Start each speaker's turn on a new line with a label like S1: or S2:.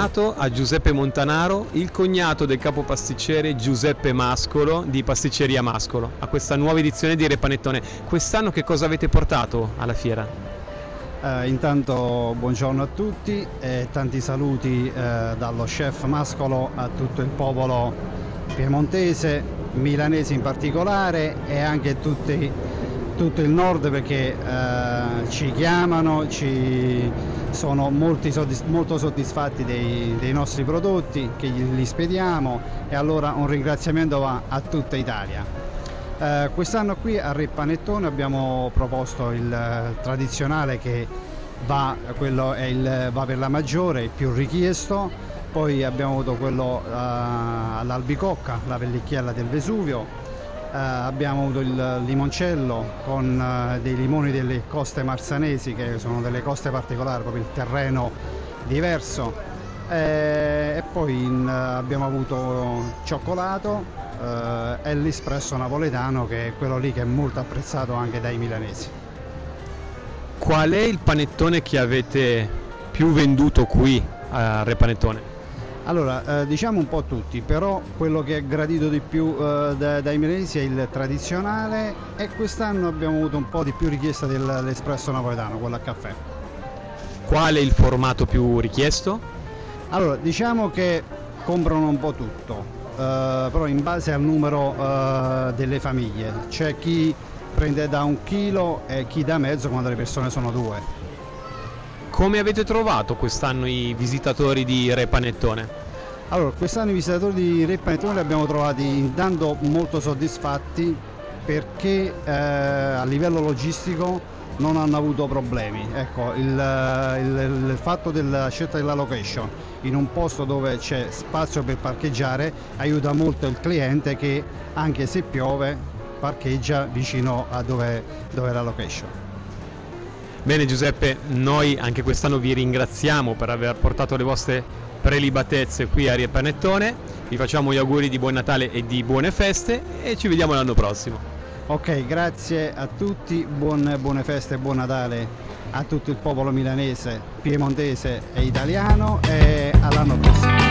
S1: a Giuseppe Montanaro, il cognato del capo pasticcere Giuseppe Mascolo di Pasticceria Mascolo, a questa nuova edizione di Repanettone. Quest'anno che cosa avete portato alla fiera?
S2: Eh, intanto buongiorno a tutti e tanti saluti eh, dallo chef Mascolo a tutto il popolo piemontese, milanese in particolare e anche tutti, tutto il nord perché eh, ci chiamano, ci sono soddisf molto soddisfatti dei, dei, nostri prodotti che li spediamo e allora un ringraziamento va a tutta Italia. Eh, quest'anno qui a Re Panettone abbiamo proposto il eh, tradizionale che va, il, va, per la maggiore, il più richiesto, poi abbiamo avuto quello eh, all'albicocca, la pellicchiella del Vesuvio, abbiamo avuto il limoncello con uh, dei limoni delle coste marsanesi che sono delle coste particolari, proprio il terreno diverso e, e poi abbiamo avuto cioccolato e l'espresso napoletano che è quello lì che è molto apprezzato anche dai milanesi.
S1: Qual è il panettone che avete più venduto qui a Repanettone?
S2: Allora, eh, diciamo un po' tutti, però quello che è gradito di più eh, da, dai milanesi è il tradizionale e quest'anno abbiamo avuto un po' di più richiesta dell'espresso napoletano, quello a caffè.
S1: Qual è il formato più richiesto?
S2: Allora, diciamo che comprano un po' tutto, eh, però in base al numero eh, delle famiglie. C'è chi prende da un chilo e chi da mezzo quando le persone sono due.
S1: Come avete trovato quest'anno i visitatori di Re Panettone?
S2: Allora, quest'anno i visitatori di Re Panettone li abbiamo trovati intanto molto soddisfatti perché eh, a livello logistico non hanno avuto problemi. Ecco, il, il, il, fatto della scelta della location in un posto dove c'è spazio per parcheggiare aiuta molto il cliente che anche se piove parcheggia vicino a dove, dove è la location.
S1: Bene Giuseppe, noi anche quest'anno vi ringraziamo per aver portato le vostre prelibatezze qui a Riepanettone, vi facciamo gli auguri di buon Natale e di buone feste e ci vediamo l'anno prossimo.
S2: Ok, grazie a tutti, buon, buone feste e buon Natale a tutto il popolo milanese, piemontese e italiano e all'anno prossimo.